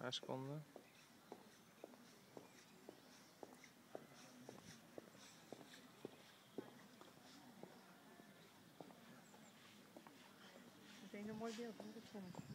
paar seconden. Ik denk een mooi beeld, van Dat vond.